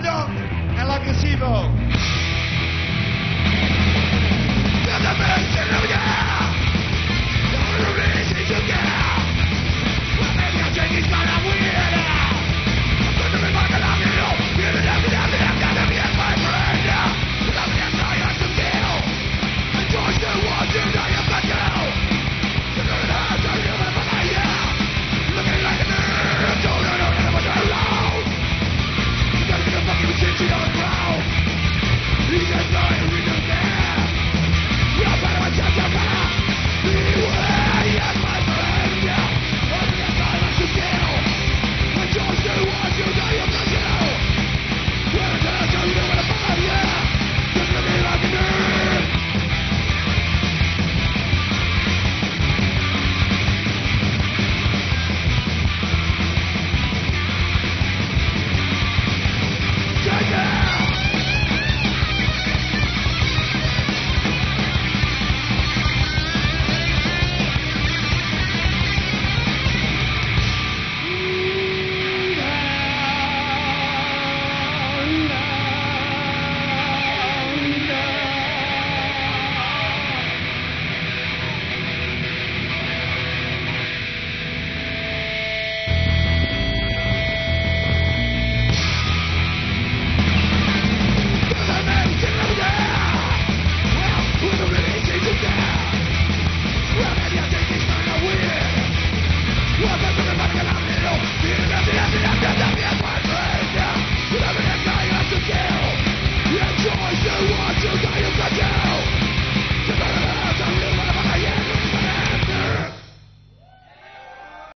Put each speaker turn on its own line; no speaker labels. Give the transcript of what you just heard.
Belvedere en l'agressivo.